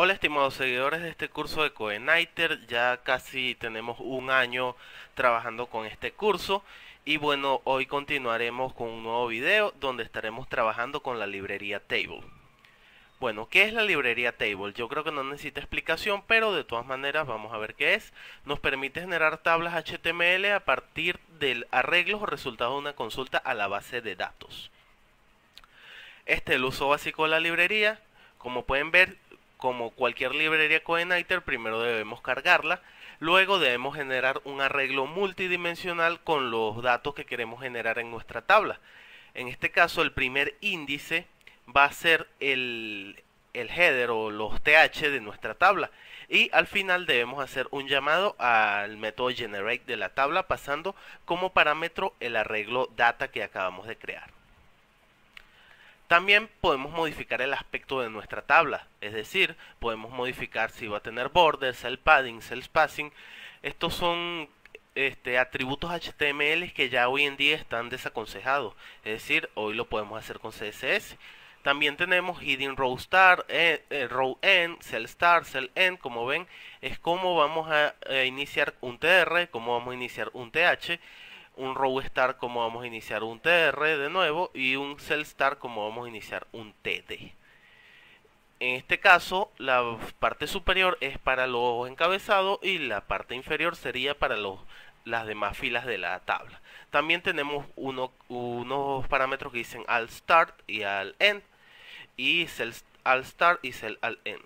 Hola estimados seguidores de este curso de Coeniter, ya casi tenemos un año trabajando con este curso y bueno, hoy continuaremos con un nuevo video donde estaremos trabajando con la librería Table. Bueno, ¿qué es la librería Table? Yo creo que no necesita explicación, pero de todas maneras vamos a ver qué es. Nos permite generar tablas HTML a partir del arreglo o resultado de una consulta a la base de datos. Este es el uso básico de la librería. Como pueden ver, como cualquier librería CodeNighter, primero debemos cargarla, luego debemos generar un arreglo multidimensional con los datos que queremos generar en nuestra tabla. En este caso, el primer índice va a ser el, el header o los th de nuestra tabla. Y al final debemos hacer un llamado al método generate de la tabla pasando como parámetro el arreglo data que acabamos de crear. También podemos modificar el aspecto de nuestra tabla, es decir, podemos modificar si va a tener border, cell padding, cell spacing. Estos son este, atributos HTML que ya hoy en día están desaconsejados, es decir, hoy lo podemos hacer con CSS. También tenemos hidden row start, eh, eh, row end, cell start, cell end, como ven, es como vamos a, a iniciar un TR, cómo vamos a iniciar un TH un row start como vamos a iniciar un tr de nuevo y un cell start como vamos a iniciar un td. En este caso, la parte superior es para los encabezados y la parte inferior sería para los, las demás filas de la tabla. También tenemos uno, unos parámetros que dicen al start y al end y cell al start y cell al end.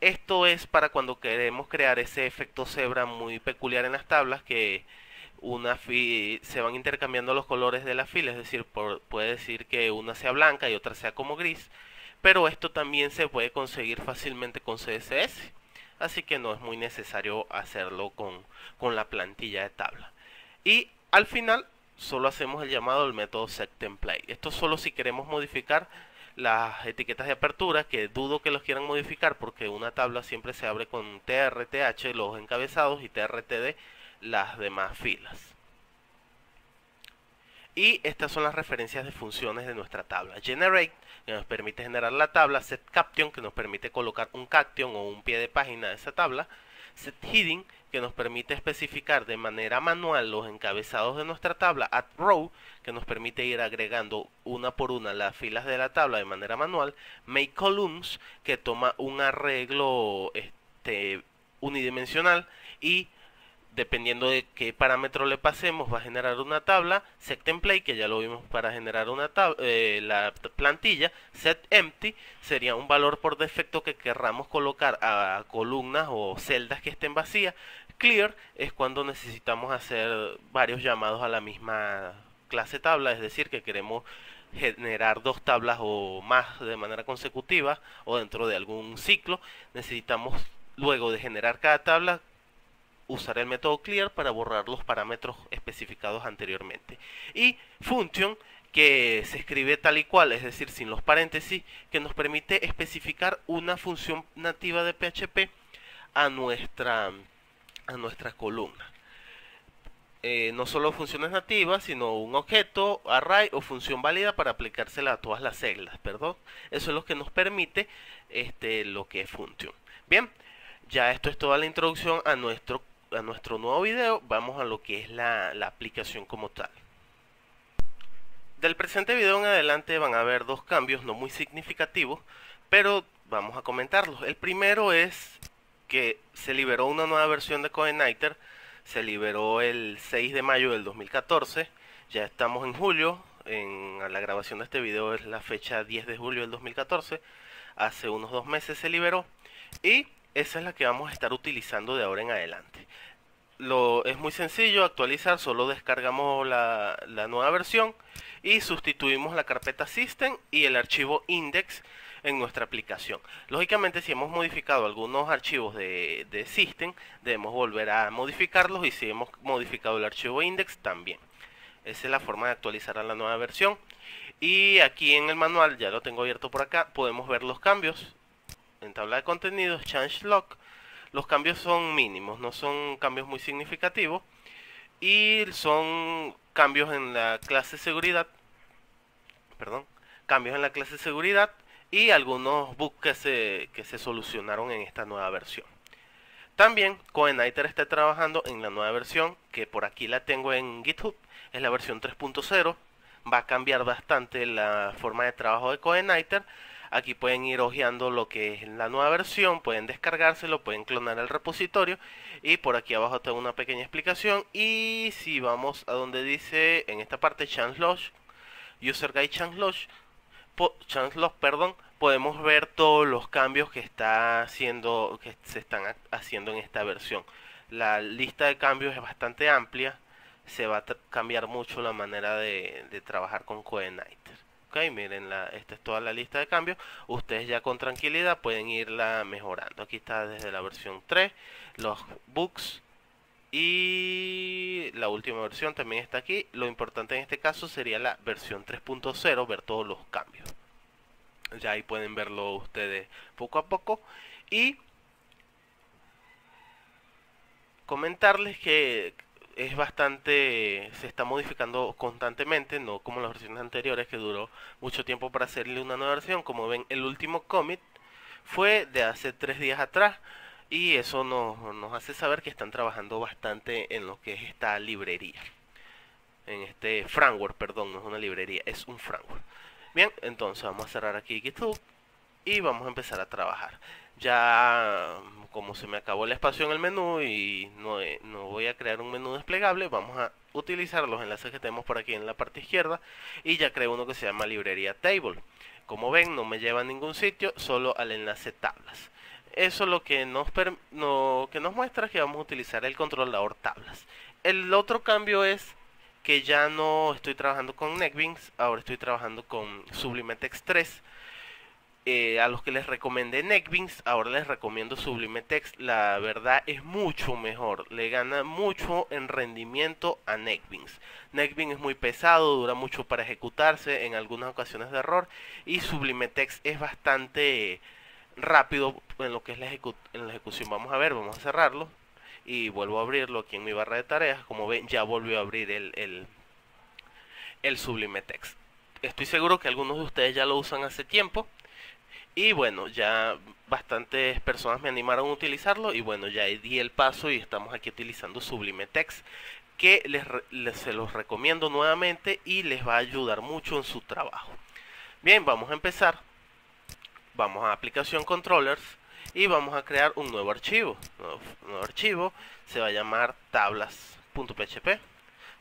Esto es para cuando queremos crear ese efecto cebra muy peculiar en las tablas que una se van intercambiando los colores de la fila, es decir, puede decir que una sea blanca y otra sea como gris, pero esto también se puede conseguir fácilmente con CSS, así que no es muy necesario hacerlo con, con la plantilla de tabla. Y al final solo hacemos el llamado del método setTemplate. Esto solo si queremos modificar las etiquetas de apertura, que dudo que los quieran modificar porque una tabla siempre se abre con TRTH, los encabezados, y TRTD, las demás filas. Y estas son las referencias de funciones de nuestra tabla. Generate, que nos permite generar la tabla. Set Caption, que nos permite colocar un caption o un pie de página de esa tabla. Set Heading, que nos permite especificar de manera manual los encabezados de nuestra tabla. Add Row, que nos permite ir agregando una por una las filas de la tabla de manera manual. Make Columns, que toma un arreglo este, unidimensional. Y dependiendo de qué parámetro le pasemos, va a generar una tabla, set template, que ya lo vimos para generar una eh, la plantilla, set empty sería un valor por defecto que querramos colocar a columnas o celdas que estén vacías, clear es cuando necesitamos hacer varios llamados a la misma clase tabla, es decir, que queremos generar dos tablas o más de manera consecutiva o dentro de algún ciclo, necesitamos luego de generar cada tabla usar el método clear para borrar los parámetros especificados anteriormente. Y function que se escribe tal y cual, es decir, sin los paréntesis, que nos permite especificar una función nativa de PHP a nuestra, a nuestra columna. Eh, no solo funciones nativas, sino un objeto, array o función válida para aplicársela a todas las celdas, perdón. Eso es lo que nos permite este, lo que es function. Bien, ya esto es toda la introducción a nuestro a nuestro nuevo video, vamos a lo que es la, aplicación como tal. Del presente video en adelante van a haber dos cambios no muy significativos, pero vamos a comentarlos. El primero es que se liberó una nueva versión de CodeNighter, se liberó el 6 de mayo del 2014, ya estamos en julio, en la grabación de este video es la fecha 10 de julio del 2014, hace unos dos meses se liberó y esa es la que vamos a estar utilizando de ahora en adelante. Lo, es muy sencillo actualizar, solo descargamos la, nueva versión y sustituimos la carpeta system y el archivo index en nuestra aplicación. Lógicamente si hemos modificado algunos archivos de, de system, debemos volver a modificarlos y si hemos modificado el archivo index también. Esa es la forma de actualizar a la nueva versión. Y aquí en el manual, ya lo tengo abierto por acá, podemos ver los cambios en tabla de contenidos, change log, los cambios son mínimos, no son cambios muy significativos y son cambios en la clase seguridad, perdón, cambios en la clase seguridad y algunos bugs que se, que se solucionaron en esta nueva versión. También CodeNighter está trabajando en la nueva versión que por aquí la tengo en GitHub, es la versión 3.0. Va a cambiar bastante la forma de trabajo de CodeNighter. Aquí pueden ir hojeando lo que es la nueva versión, pueden descargárselo, pueden clonar el repositorio y por aquí abajo tengo una pequeña explicación y si vamos a donde dice en esta parte changelog, user guide changelog, changelog, perdón, podemos ver todos los cambios que está haciendo que se están haciendo en esta versión. La lista de cambios es bastante amplia, se va a cambiar mucho la manera de, trabajar con CodeNighter. Ok, miren, la, esta es toda la lista de cambios. Ustedes ya con tranquilidad pueden irla mejorando. Aquí está desde la versión 3, los bugs y la última versión también está aquí. Lo importante en este caso sería la versión 3.0, ver todos los cambios ya ahí pueden verlo ustedes poco a poco y comentarles que es bastante se está modificando constantemente no como las versiones anteriores que duró mucho tiempo para hacerle una nueva versión. Como ven el último commit fue de hace tres días atrás y eso nos, nos hace saber que están trabajando bastante en lo que es esta librería. En este framework perdón no es una librería es un framework. Bien, entonces vamos a cerrar aquí GitHub y vamos a empezar a trabajar. Ya como se me acabó el espacio en el menú y no, no voy a crear un menú desplegable, vamos a utilizar los enlaces que tenemos por aquí en la parte izquierda y ya creo uno que se llama librería table. Como ven no me lleva a ningún sitio, solo al enlace tablas. Eso lo que nos, no, que nos muestra es que vamos a utilizar el controlador tablas. El otro cambio es que ya no estoy trabajando con NetBeans, ahora estoy trabajando con Sublime Text 3. Eh, a los que les recomendé NetBeans, ahora les recomiendo Sublime Text. La verdad es mucho mejor, le gana mucho en rendimiento a NetBeans. NetBeans es muy pesado, dura mucho para ejecutarse, en algunas ocasiones de error. Y Sublime Text es bastante rápido en lo que es la, la ejecución. Vamos a ver, vamos a cerrarlo y vuelvo a abrirlo aquí en mi barra de tareas, como ven ya volvió a abrir el, el, el Sublime Text. Estoy seguro que algunos de ustedes ya lo usan hace tiempo y bueno, ya bastantes personas me animaron a utilizarlo y bueno, ya di el paso y estamos aquí utilizando Sublime Text que les, se los recomiendo nuevamente y les va a ayudar mucho en su trabajo. Bien, vamos a empezar. Vamos a aplicación controllers y vamos a crear un nuevo archivo. Un nuevo archivo se va a llamar tablas.php.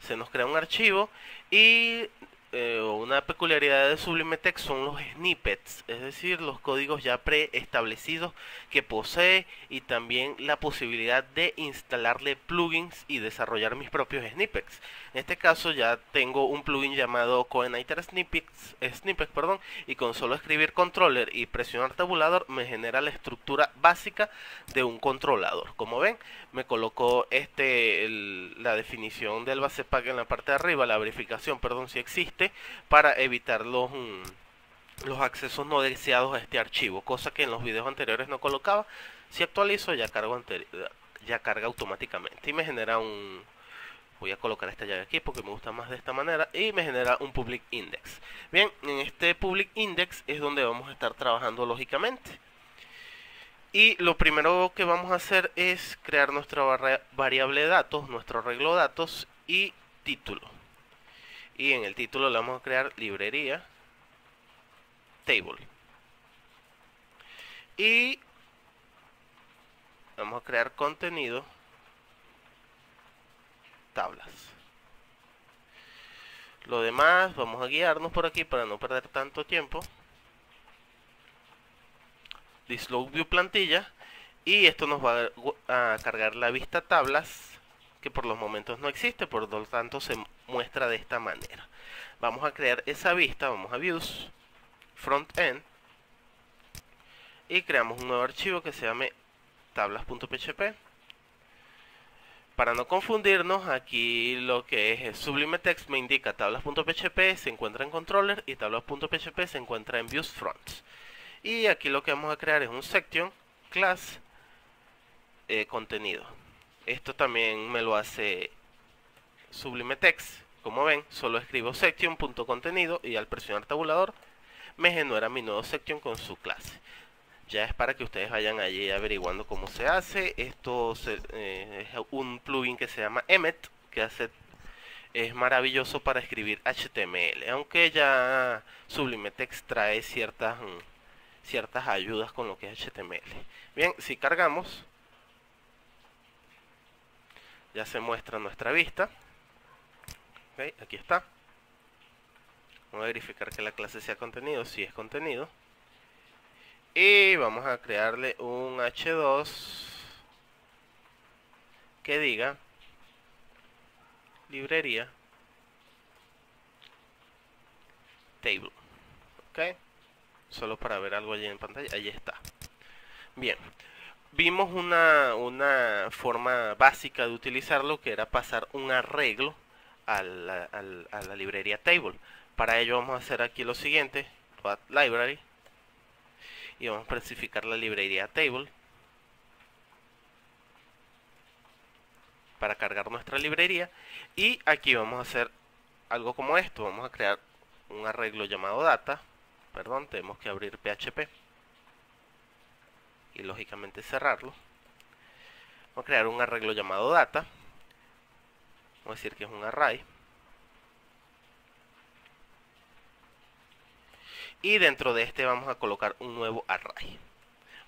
Se nos crea un archivo y eh, una peculiaridad de Sublime Text son los snippets, es decir, los códigos ya preestablecidos que posee y también la posibilidad de instalarle plugins y desarrollar mis propios snippets. En este caso ya tengo un plugin llamado CodeNighter Snippets, snippets perdón, y con solo escribir controller y presionar tabulador me genera la estructura básica de un controlador. Como ven, me colocó este la definición del base pack en la parte de arriba, la verificación, perdón, si existe para evitar los, mm, los accesos no deseados a este archivo, cosa que en los videos anteriores no colocaba. Si actualizo ya, cargo ya carga automáticamente y me genera un... Voy a colocar esta llave aquí porque me gusta más de esta manera y me genera un public index. Bien, en este public index es donde vamos a estar trabajando lógicamente. Y lo primero que vamos a hacer es crear nuestra variable datos, nuestro arreglo datos y título y en el título le vamos a crear librería table. Y vamos a crear contenido tablas. Lo demás vamos a guiarnos por aquí para no perder tanto tiempo. Disload view plantilla. Y esto nos va a cargar la vista tablas que por los momentos no existe, por lo tanto se muestra de esta manera. Vamos a crear esa vista, vamos a Views, Front End, y creamos un nuevo archivo que se llame tablas.php. Para no confundirnos, aquí lo que es Sublime Text me indica tablas.php se encuentra en controller y tablas.php se encuentra en views fronts. Y aquí lo que vamos a crear es un section class eh, contenido. Esto también me lo hace Sublime Text. Como ven, solo escribo section.contenido y al presionar tabulador me genera mi nuevo section con su clase. Ya es para que ustedes vayan allí averiguando cómo se hace. Esto eh, es un plugin que se llama Emmet, que hace es maravilloso para escribir HTML, aunque ya Sublime Text trae ciertas mm, ciertas ayudas con lo que es HTML. Bien, si cargamos ya se muestra nuestra vista. Aquí está. Vamos a verificar que la clase sea contenido, si es contenido. Y vamos a crearle un H2 que diga librería table. Ok. Solo para ver algo allí en pantalla. Ahí está. Bien. Vimos una, una forma básica de utilizarlo que era pasar un arreglo a la, librería table. Para ello vamos a hacer aquí lo siguiente. library y vamos a especificar la librería table para cargar nuestra librería y aquí vamos a hacer algo como esto vamos a crear un arreglo llamado data perdón tenemos que abrir php y lógicamente cerrarlo vamos a crear un arreglo llamado data vamos a decir que es un array. Y dentro de este vamos a colocar un nuevo array.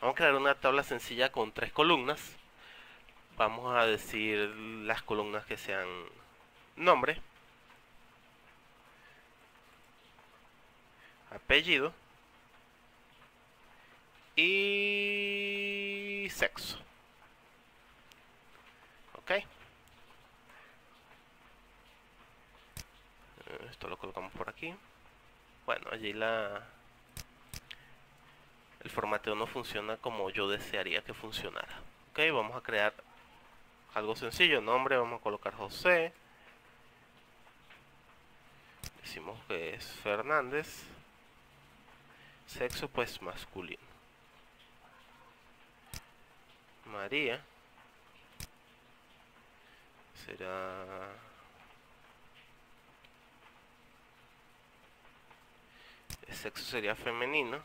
Vamos a crear una tabla sencilla con tres columnas. Vamos a decir las columnas que sean nombre apellido y sexo. Ok lo colocamos por aquí bueno, allí la el formateo no funciona como yo desearía que funcionara. Ok, vamos a crear algo sencillo. Nombre, vamos a colocar José. Decimos que es Fernández. Sexo, pues masculino. María. Será sexo sería femenino.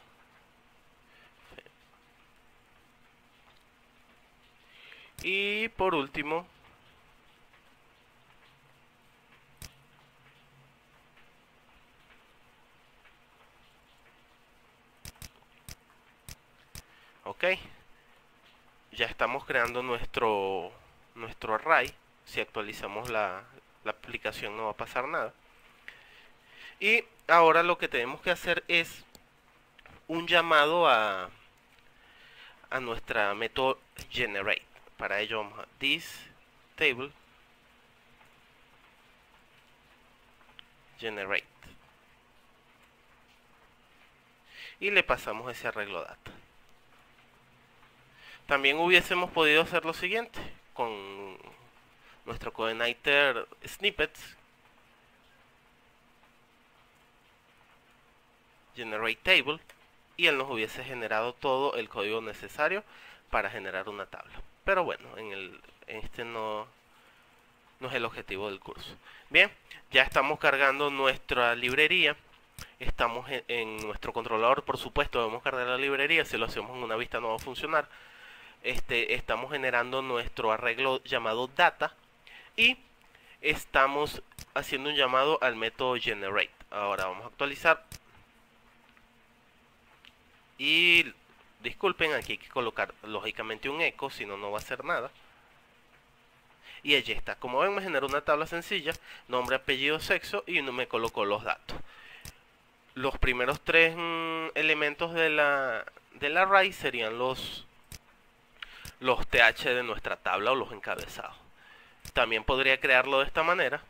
Y por último, ok, ya estamos creando nuestro nuestro array. Si actualizamos la, la aplicación no va a pasar nada. Y ahora lo que tenemos que hacer es un llamado a, a nuestra método generate. Para ello vamos a this table generate y le pasamos ese arreglo data. También hubiésemos podido hacer lo siguiente con nuestro coordinator snippets generate table y él nos hubiese generado todo el código necesario para generar una tabla. Pero bueno, en, el, este no, no es el objetivo del curso. Bien, ya estamos cargando nuestra librería. Estamos en, nuestro controlador, por supuesto, debemos cargar la librería. Si lo hacemos en una vista no va a funcionar. Este, estamos generando nuestro arreglo llamado data y estamos haciendo un llamado al método generate. Ahora vamos a actualizar y disculpen, aquí hay que colocar lógicamente un eco, si no, no va a hacer nada. Y allí está. Como ven, me generó una tabla sencilla, nombre, apellido, sexo y me colocó los datos. Los primeros tres mm, elementos de la, del array serían los, los TH de nuestra tabla o los encabezados. También podría crearlo de esta manera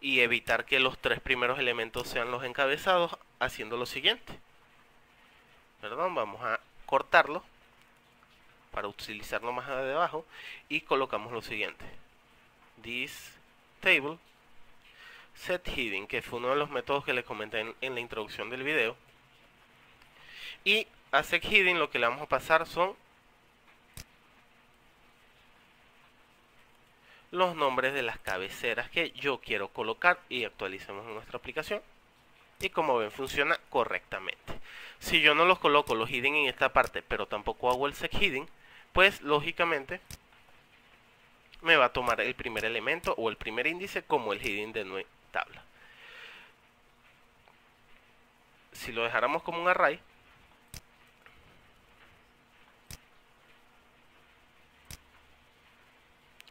y evitar que los tres primeros elementos sean los encabezados haciendo lo siguiente perdón, vamos a cortarlo para utilizarlo más debajo y colocamos lo siguiente. This table set heading que fue uno de los métodos que les comenté en, la introducción del video. Y a set heading lo que le vamos a pasar son los nombres de las cabeceras que yo quiero colocar y actualicemos nuestra aplicación. Y como ven funciona correctamente. Si yo no los coloco los hidden en esta parte, pero tampoco hago el set hidden, pues lógicamente me va a tomar el primer elemento o el primer índice como el hidden de nuestra tabla. Si lo dejáramos como un array,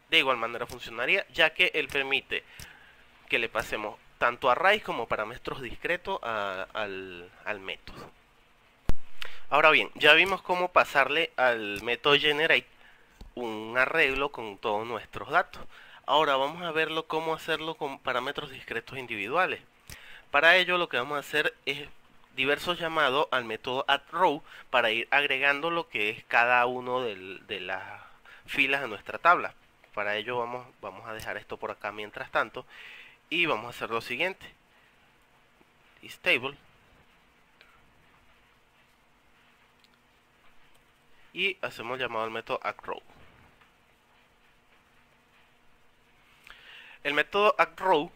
de igual manera funcionaría, ya que él permite que le pasemos tanto arrays como parámetros discretos al, al método. Ahora bien, ya vimos cómo pasarle al método generate un arreglo con todos nuestros datos. Ahora vamos a verlo cómo hacerlo con parámetros discretos individuales. Para ello lo que vamos a hacer es diversos llamados al método addRow para ir agregando lo que es cada uno de las filas de nuestra tabla. Para ello vamos, vamos a dejar esto por acá mientras tanto y vamos a hacer lo siguiente. Stable y hacemos llamado al método addRow. El método addRow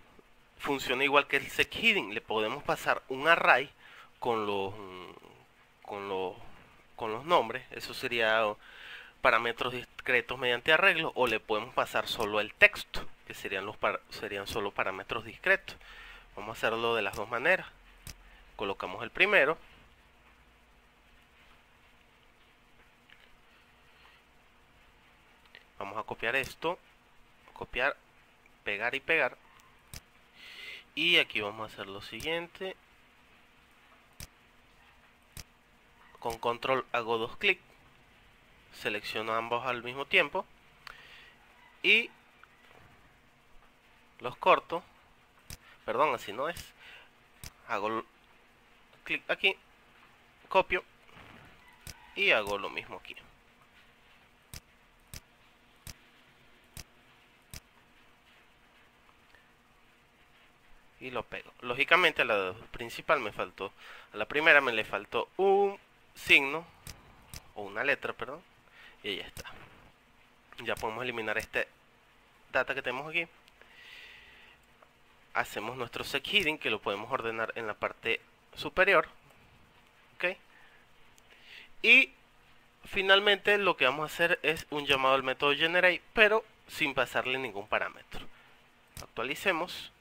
funciona igual que el setHidden. Le podemos pasar un array con los con los con los nombres. Eso sería parámetros discretos mediante arreglo o le podemos pasar solo el texto, que serían los serían solo parámetros discretos. Vamos a hacerlo de las dos maneras. Colocamos el primero vamos a copiar esto copiar pegar y pegar. Y aquí vamos a hacer lo siguiente. Con control hago dos clics selecciono ambos al mismo tiempo. Y los corto. Perdón así no es. Hago clic aquí copio. Y hago lo mismo aquí y lo pego. Lógicamente a la principal me faltó, a la primera me le faltó un signo, o una letra, perdón, y ya está. Ya podemos eliminar este data que tenemos aquí. Hacemos nuestro set hidden que lo podemos ordenar en la parte superior. Y finalmente lo que vamos a hacer es un llamado al método generate, pero sin pasarle ningún parámetro. Actualicemos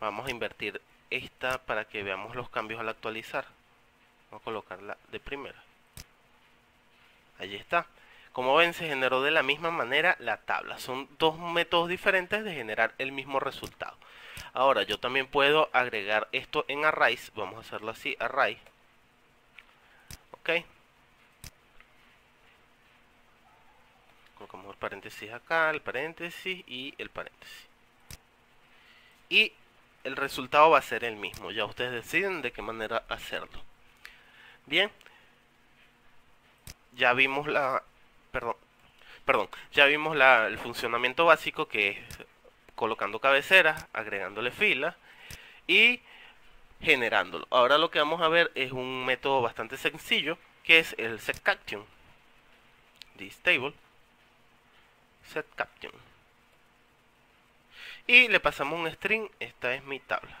vamos a invertir esta para que veamos los cambios al actualizar. Vamos a colocarla de primera. Allí está. Como ven se generó de la misma manera la tabla. Son dos métodos diferentes de generar el mismo resultado. Ahora yo también puedo agregar esto en arrays. Vamos a hacerlo así array. Ok. Colocamos el paréntesis acá el paréntesis y el paréntesis. Y el resultado va a ser el mismo. Ya ustedes deciden de qué manera hacerlo. Bien. Ya vimos la... Perdón. Perdón. Ya vimos la, el funcionamiento básico que es colocando cabeceras, agregándole filas y generándolo. Ahora lo que vamos a ver es un método bastante sencillo que es el setCaption. This table setCaption y le pasamos un string, esta es mi tabla.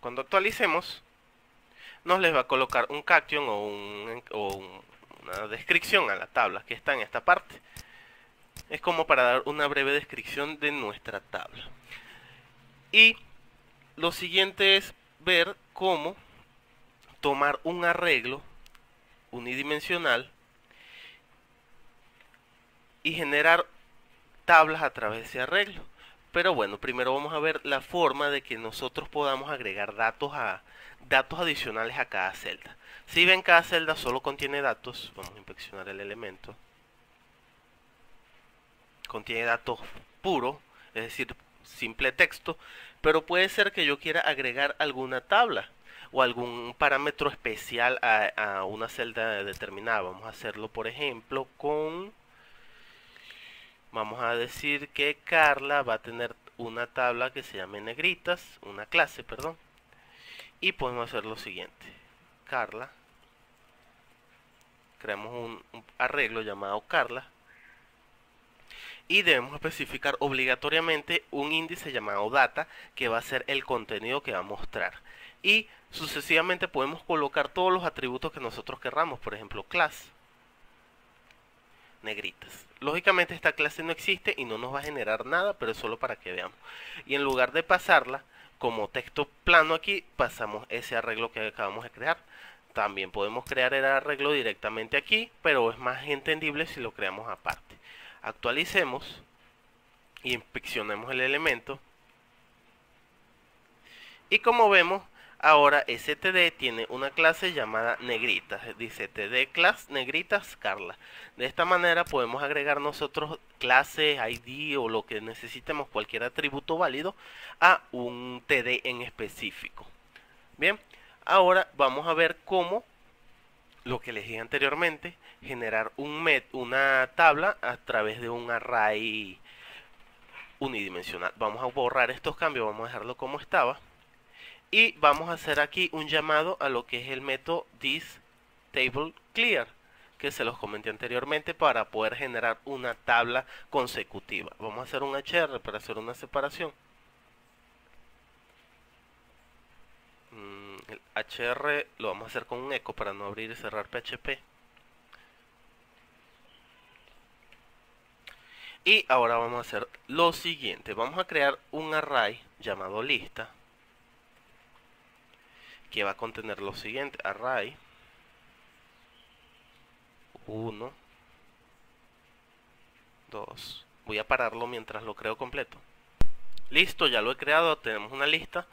Cuando actualicemos, nos les va a colocar un caption o, una descripción a la tabla que está en esta parte. Es como para dar una breve descripción de nuestra tabla. Y lo siguiente es ver cómo tomar un arreglo unidimensional y generar tablas a través de arreglo. Pero bueno, primero vamos a ver la forma de que nosotros podamos agregar datos a datos adicionales a cada celda. Si ven cada celda solo contiene datos, vamos a inspeccionar el elemento. Contiene datos puros, es decir, simple texto, pero puede ser que yo quiera agregar alguna tabla o algún parámetro especial a, a una celda determinada. Vamos a hacerlo, por ejemplo, con vamos a decir que Carla va a tener una tabla que se llame negritas, una clase, perdón. Y podemos hacer lo siguiente. Carla. Creamos un, arreglo llamado Carla. y debemos especificar obligatoriamente un índice llamado data que va a ser el contenido que va a mostrar y sucesivamente podemos colocar todos los atributos que nosotros querramos por ejemplo class negritas. Lógicamente esta clase no existe y no nos va a generar nada pero es solo para que veamos. Y en lugar de pasarla como texto plano aquí pasamos ese arreglo que acabamos de crear. También podemos crear el arreglo directamente aquí pero es más entendible si lo creamos aparte. Actualicemos y inspeccionemos el elemento. Y como vemos ahora std tiene una clase llamada negritas dice td class negritas carla de esta manera podemos agregar nosotros clase id o lo que necesitemos cualquier atributo válido a un td en específico bien ahora vamos a ver cómo lo que les dije anteriormente generar un met, una tabla a través de un array unidimensional. Vamos a borrar estos cambios, vamos a dejarlo como estaba. Y vamos a hacer aquí un llamado a lo que es el método thisTableClear, que se los comenté anteriormente para poder generar una tabla consecutiva. Vamos a hacer un HR para hacer una separación. Mm, el HR lo vamos a hacer con un eco para no abrir y cerrar PHP. Y ahora vamos a hacer lo siguiente. Vamos a crear un array llamado lista. Que va a contener lo siguiente. Array. 1. 2. Voy a pararlo mientras lo creo completo. Listo, ya lo he creado. Tenemos una lista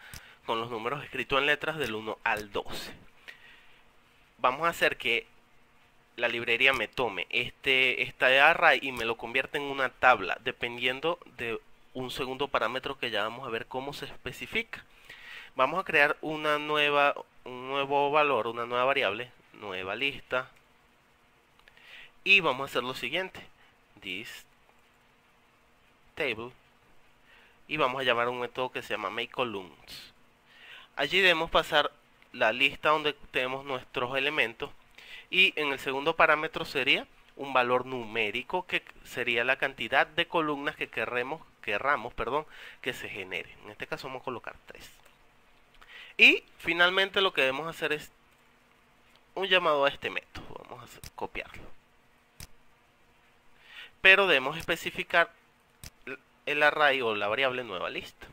con los números escritos en letras del 1 al 12. Vamos a hacer que la librería me tome este esta array y me lo convierta en una tabla dependiendo de un segundo parámetro que ya vamos a ver cómo se especifica vamos a crear una nueva un nuevo valor una nueva variable nueva lista. Y vamos a hacer lo siguiente. This table. Y vamos a llamar un método que se llama makeColumns allí debemos pasar la lista donde tenemos nuestros elementos. Y en el segundo parámetro sería un valor numérico que sería la cantidad de columnas que querremos, querramos perdón, que se genere. En este caso vamos a colocar 3. Y finalmente lo que debemos hacer es un llamado a este método. Vamos a copiarlo. Pero debemos especificar el array o la variable nueva lista.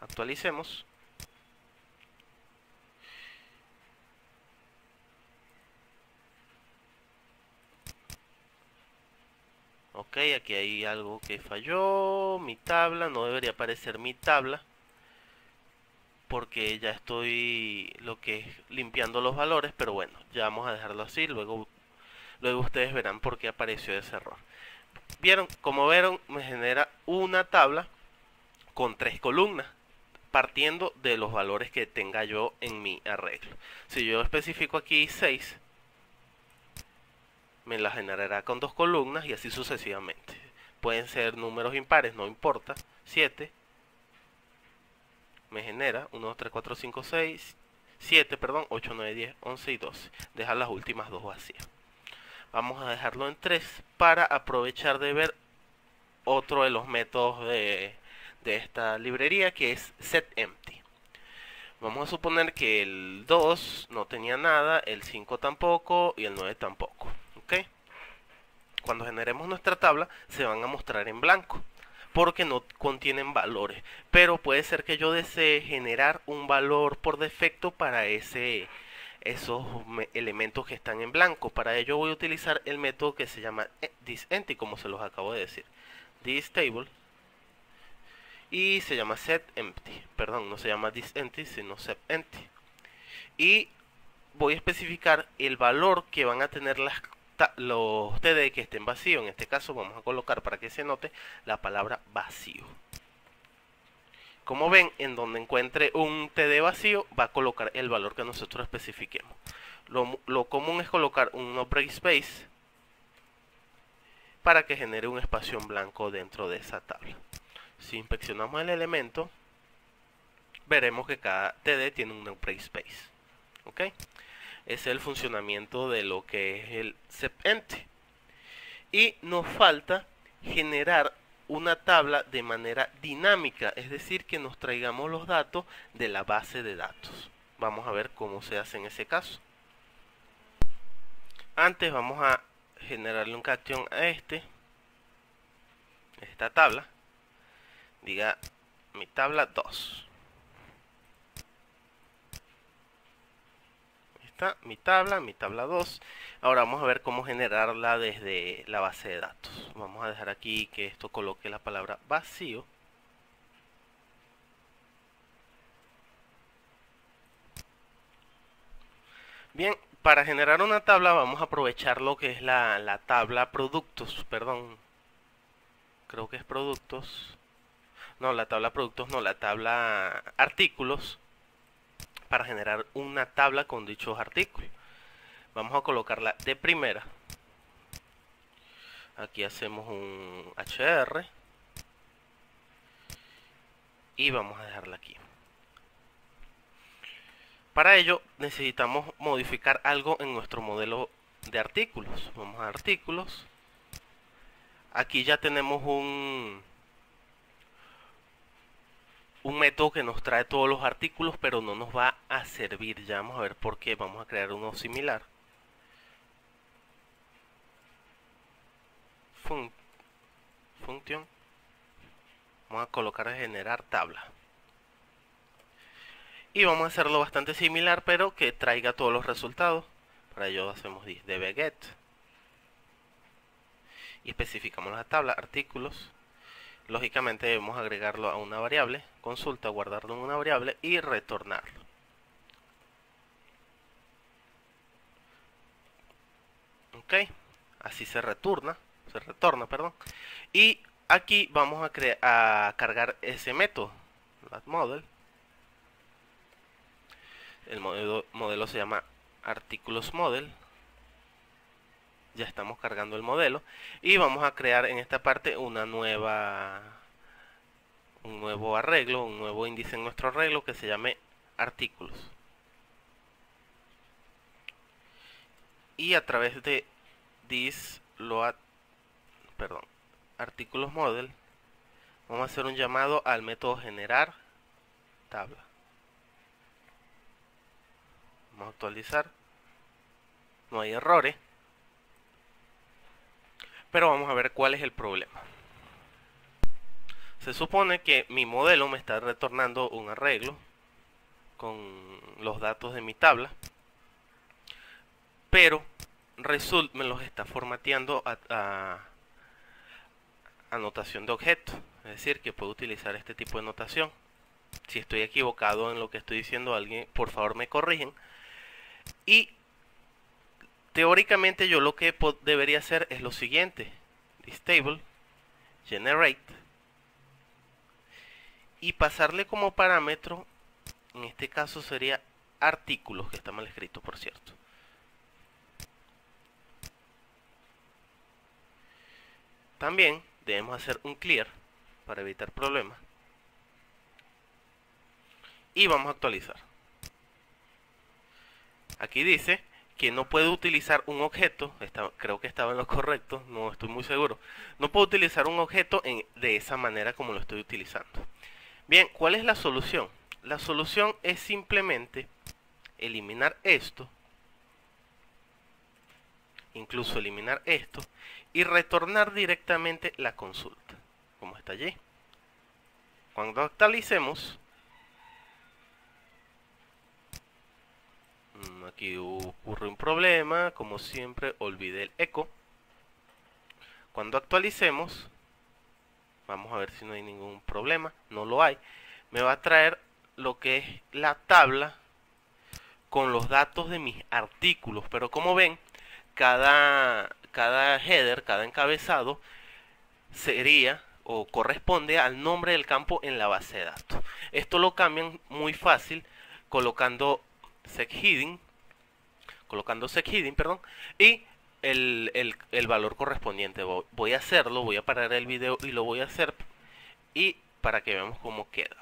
Actualicemos. ok aquí hay algo que falló mi tabla no debería aparecer mi tabla porque ya estoy lo que es limpiando los valores pero bueno ya vamos a dejarlo así luego luego ustedes verán por qué apareció ese error vieron como vieron me genera una tabla con tres columnas partiendo de los valores que tenga yo en mi arreglo si yo especifico aquí 6 me la generará con dos columnas y así sucesivamente. Pueden ser números impares, no importa. 7 me genera 1, 2, 3, 4, 5, 6, 7, perdón, 8, 9, 10, 11 y 12. Dejar las últimas dos vacías. Vamos a dejarlo en 3 para aprovechar de ver otro de los métodos de, de esta librería que es setEmpty. Vamos a suponer que el 2 no tenía nada, el 5 tampoco y el 9 tampoco. Cuando generemos nuestra tabla se van a mostrar en blanco porque no contienen valores. Pero puede ser que yo desee generar un valor por defecto para ese esos elementos que están en blanco. Para ello voy a utilizar el método que se llama eh, thisEmpty, como se los acabo de decir. thisTable y se llama setEmpty. Perdón, no se llama thisEmpty, sino setEmpty. Y voy a especificar el valor que van a tener las los TD que estén vacíos, en este caso vamos a colocar para que se note la palabra vacío. Como ven, en donde encuentre un TD vacío, va a colocar el valor que nosotros especifiquemos. Lo, común es colocar un break space para que genere un espacio en blanco dentro de esa tabla. Si inspeccionamos el elemento, veremos que cada TD tiene un break space. ¿Ok? Es el funcionamiento de lo que es el sepente. Y nos falta generar una tabla de manera dinámica, es decir, que nos traigamos los datos de la base de datos. Vamos a ver cómo se hace en ese caso. Antes vamos a generarle un caption a este, esta tabla, diga mi tabla 2. Mi tabla, mi tabla 2. Ahora vamos a ver cómo generarla desde la base de datos. Vamos a dejar aquí que esto coloque la palabra vacío. Bien, para generar una tabla vamos a aprovechar lo que es la, la tabla productos, perdón. Creo que es productos. No, la tabla productos no, la tabla artículos para generar una tabla con dichos artículos. Vamos a colocarla de primera. Aquí hacemos un HR. Y vamos a dejarla aquí. Para ello necesitamos modificar algo en nuestro modelo de artículos. Vamos a artículos. Aquí ya tenemos un, un método que nos trae todos los artículos, pero no nos va a servir. Ya vamos a ver por qué. Vamos a crear uno similar. función vamos a colocar generar tabla y vamos a hacerlo bastante similar pero que traiga todos los resultados para ello hacemos dbget y especificamos la tabla artículos lógicamente debemos agregarlo a una variable consulta guardarlo en una variable y retornarlo ok así se retorna se retorna, perdón. Y aquí vamos a, a cargar ese método, model. El modelo, modelo se llama artículos model. Ya estamos cargando el modelo y vamos a crear en esta parte una nueva un nuevo arreglo, un nuevo índice en nuestro arreglo que se llame artículos. Y a través de this load perdón, artículos model, vamos a hacer un llamado al método generar tabla. Vamos a actualizar. No hay errores. Pero vamos a ver cuál es el problema. Se supone que mi modelo me está retornando un arreglo con los datos de mi tabla. Pero Result me los está formateando a anotación de objeto, es decir, que puedo utilizar este tipo de notación. Si estoy equivocado en lo que estoy diciendo, alguien por favor me corrigen. Y teóricamente yo lo que debería hacer es lo siguiente: table generate y pasarle como parámetro, en este caso sería artículos, que está mal escrito por cierto. También debemos hacer un clear para evitar problemas. Y vamos a actualizar. Aquí dice que no puedo utilizar un objeto creo que estaba en lo correcto no estoy muy seguro no puedo utilizar un objeto de esa manera como lo estoy utilizando bien ¿cuál es la solución? la solución es simplemente eliminar esto incluso eliminar esto y retornar directamente la consulta, como está allí. Cuando actualicemos, mm, aquí ocurre un problema, como siempre olvidé el eco. Cuando actualicemos, vamos a ver si no hay ningún problema, no lo hay, me va a traer lo que es la tabla con los datos de mis artículos, pero como ven, cada, cada header, cada encabezado, sería o corresponde al nombre del campo en la base de datos. Esto lo cambian muy fácil colocando heading colocando heading perdón, y el, el, valor correspondiente. Voy a hacerlo, voy a parar el video y lo voy a hacer y para que veamos cómo queda.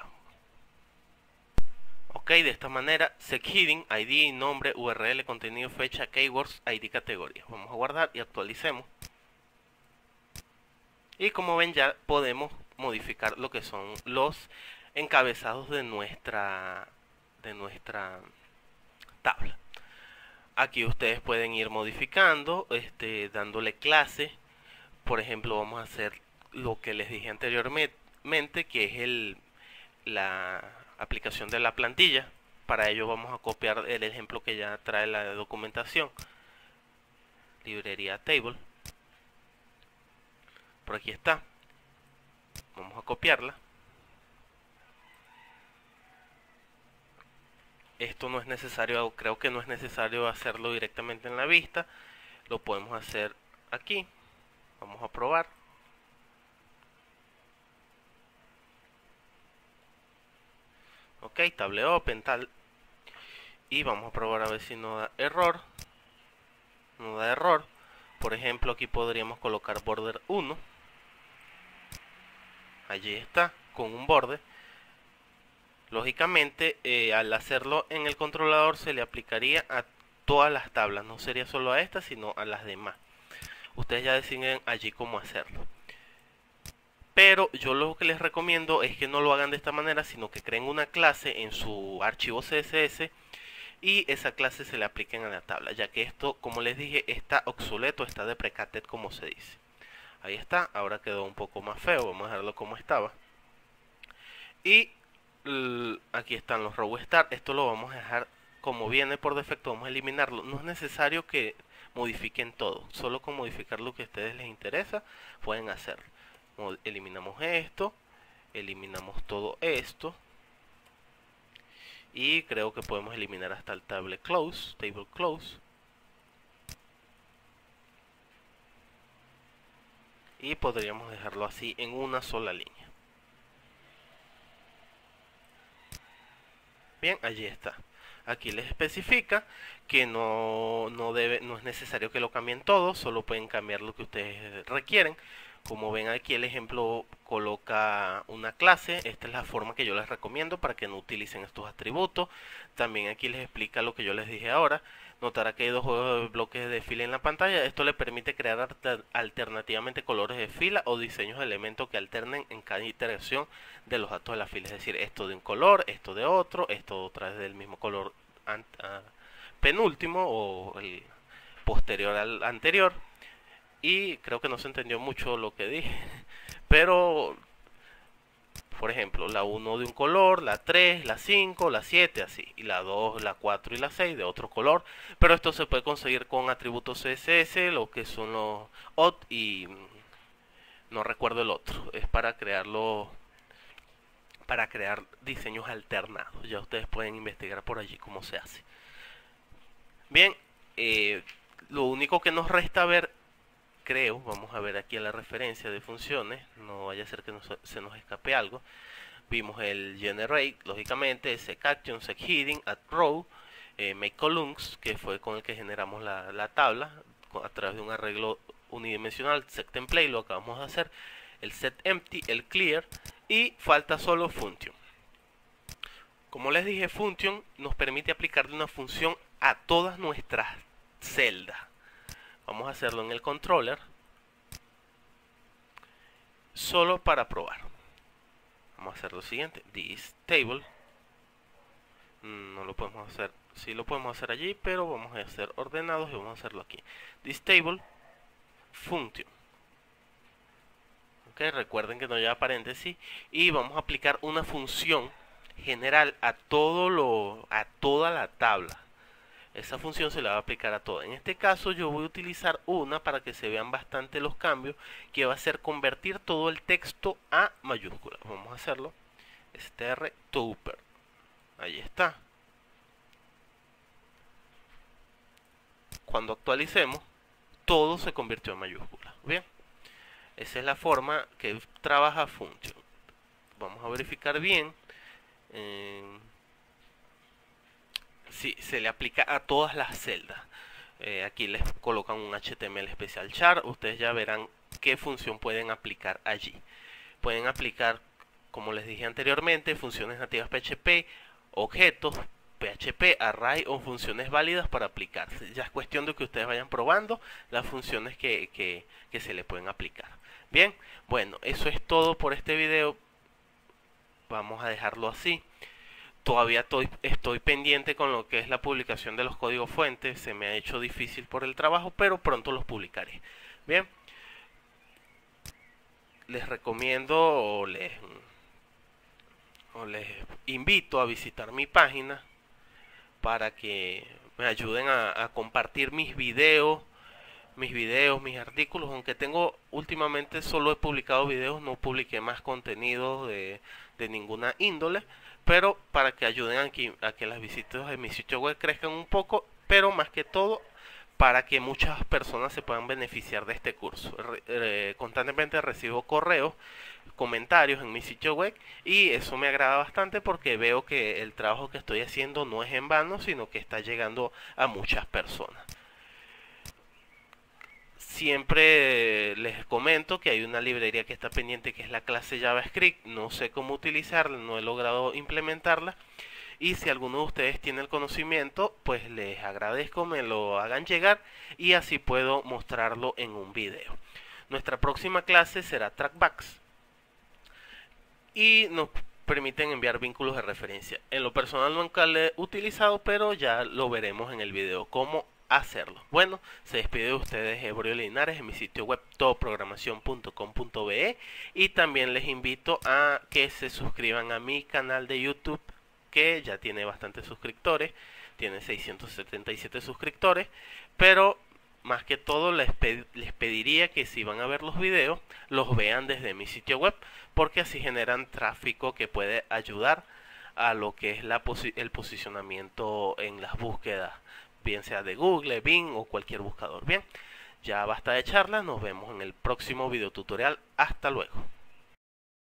Ok, de esta manera, heading, ID, nombre, URL, contenido, fecha, keywords, ID, categoría. Vamos a guardar y actualicemos. Y como ven ya podemos modificar lo que son los encabezados de nuestra de nuestra tabla. Aquí ustedes pueden ir modificando, este, dándole clase. Por ejemplo, vamos a hacer lo que les dije anteriormente, que es la aplicación de la plantilla. Para ello vamos a copiar el ejemplo que ya trae la documentación. Librería table. Por aquí está. Vamos a copiarla. Esto no es necesario, creo que no es necesario hacerlo directamente en la vista. Lo podemos hacer aquí. Vamos a probar. Ok, table open tal. Y vamos a probar a ver si no da error. No da error. Por ejemplo, aquí podríamos colocar border 1. Allí está, con un borde. Lógicamente, eh, al hacerlo en el controlador se le aplicaría a todas las tablas, no sería solo a esta, sino a las demás. Ustedes ya deciden allí cómo hacerlo. Pero yo lo que les recomiendo es que no lo hagan de esta manera, sino que creen una clase en su archivo CSS y esa clase se le apliquen a la tabla, ya que esto, como les dije, está obsoleto, está deprecated como se dice. Ahí está, ahora quedó un poco más feo, vamos a dejarlo como estaba. Y aquí están los row start esto lo vamos a dejar como viene por defecto vamos a eliminarlo. No es necesario que modifiquen todo solo con modificar lo que a ustedes les interesa pueden hacerlo eliminamos esto eliminamos todo esto y creo que podemos eliminar hasta el table close table close. Y podríamos dejarlo así en una sola línea Bien, allí está. Aquí les especifica que no, no, debe, no es necesario que lo cambien todo, solo pueden cambiar lo que ustedes requieren. Como ven aquí el ejemplo coloca una clase, esta es la forma que yo les recomiendo para que no utilicen estos atributos. También aquí les explica lo que yo les dije ahora. Notará que hay dos bloques de fila en la pantalla. Esto le permite crear alternativamente colores de fila o diseños de elementos que alternen en cada iteración de los datos de la fila. Es decir, esto de un color, esto de otro, esto otra vez del mismo color ah, penúltimo o el posterior al anterior. Y creo que no se entendió mucho lo que dije. Pero por ejemplo, la 1 de un color, la 3, la 5, la 7, así. Y la 2, la 4 y la 6 de otro color. Pero esto se puede conseguir con atributos CSS, lo que son los OT y no recuerdo el otro. Es para crearlo para crear diseños alternados. Ya ustedes pueden investigar por allí cómo se hace. Bien, eh, lo único que nos resta ver creo, vamos a ver aquí a la referencia de funciones, no vaya a ser que se nos escape algo. Vimos el generate, lógicamente, secaction, heading, add row, eh, make columns, que fue con el que generamos la, tabla a través de un arreglo unidimensional, set template, lo acabamos de hacer, el set empty, el clear y falta solo function. Como les dije, function nos permite aplicarle una función a todas nuestras celdas Vamos a hacerlo en el controller. Solo para probar. Vamos a hacer lo siguiente. This table. Mm, no lo podemos hacer. Sí lo podemos hacer allí, pero vamos a hacer ordenados y vamos a hacerlo aquí. This table. Function. Ok, recuerden que no lleva paréntesis. Y vamos a aplicar una función general a todo lo a toda la tabla esa función se la va a aplicar a todo. En este caso yo voy a utilizar una para que se vean bastante los cambios que va a ser convertir todo el texto a mayúsculas. Vamos a hacerlo. str tupper. Ahí está. Cuando actualicemos, todo se convirtió en mayúsculas. Bien. Esa es la forma que trabaja function. Vamos a verificar bien. Eh, sí, se le aplica a todas las celdas. Eh, aquí les colocan un HTML especial char. Ustedes ya verán qué función pueden aplicar allí. Pueden aplicar, como les dije anteriormente, funciones nativas PHP, objetos, PHP, array o funciones válidas para aplicarse. Ya es cuestión de que ustedes vayan probando las funciones que, que, que se le pueden aplicar. Bien, bueno, eso es todo por este video. Vamos a dejarlo así. Todavía estoy, pendiente con lo que es la publicación de los códigos fuentes. Se me ha hecho difícil por el trabajo, pero pronto los publicaré. Bien, les recomiendo o les, o les invito a visitar mi página para que me ayuden a, compartir mis videos, mis videos, mis artículos, aunque tengo últimamente solo he publicado videos, no publiqué más contenido de, de ninguna índole, pero para que ayuden aquí a que las visitas de mi sitio web crezcan un poco, pero más que todo para que muchas personas se puedan beneficiar de este curso. constantemente recibo correos, comentarios en mi sitio web y eso me agrada bastante porque veo que el trabajo que estoy haciendo no es en vano, sino que está llegando a muchas personas. Siempre les comento que hay una librería que está pendiente que es la clase JavaScript. No sé cómo utilizarla, no he logrado implementarla. Y si alguno de ustedes tiene el conocimiento pues les agradezco me lo hagan llegar y así puedo mostrarlo en un video. Nuestra próxima clase será trackbacks. Y nos permiten enviar vínculos de referencia. En lo personal nunca lo he utilizado pero ya lo veremos en el video cómo hacerlo. Bueno, se despide de ustedes Ebrio Linares en mi sitio web todoprogramación.com.be y también les invito a que se suscriban a mi canal de YouTube que ya tiene bastantes suscriptores, tiene 677 suscriptores, pero más que todo les, les, pediría que si van a ver los videos, los vean desde mi sitio web, porque así generan tráfico que puede ayudar a lo que es el posicionamiento en las búsquedas, bien sea de Google, Bing o cualquier buscador. Bien, ya basta de charla, nos vemos en el próximo video tutorial. Hasta luego.